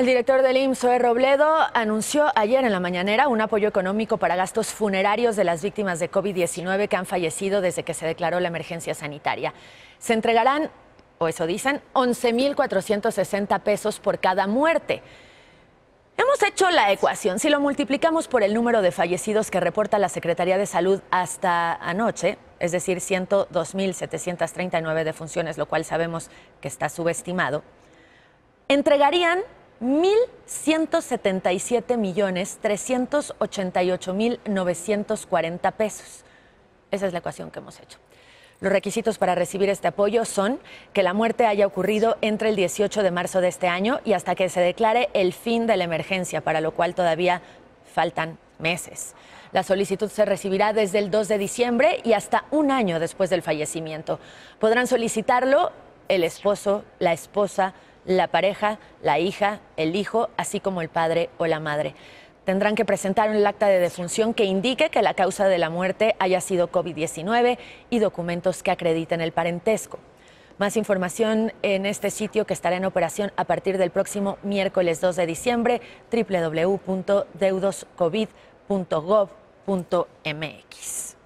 El director del IMSS, Zoe Robledo, anunció ayer en la mañanera un apoyo económico para gastos funerarios de las víctimas de COVID-19 que han fallecido desde que se declaró la emergencia sanitaria. Se entregarán, o eso dicen, 11.460 pesos por cada muerte. Hemos hecho la ecuación. Si lo multiplicamos por el número de fallecidos que reporta la Secretaría de Salud hasta anoche, es decir, 102.739 defunciones, lo cual sabemos que está subestimado, entregarían 1.177 millones 388 mil 940 pesos. Esa es la ecuación que hemos hecho. Los requisitos para recibir este apoyo son que la muerte haya ocurrido entre el 18 de marzo de este año y hasta que se declare el fin de la emergencia, para lo cual todavía faltan meses. La solicitud se recibirá desde el 2 de diciembre y hasta un año después del fallecimiento. Podrán solicitarlo el esposo, la esposa, la pareja, la hija, el hijo, así como el padre o la madre. Tendrán que presentar un acta de defunción que indique que la causa de la muerte haya sido COVID-19 y documentos que acrediten el parentesco. Más información en este sitio que estará en operación a partir del próximo miércoles 2 de diciembre, www.deudoscovid.gov.mx.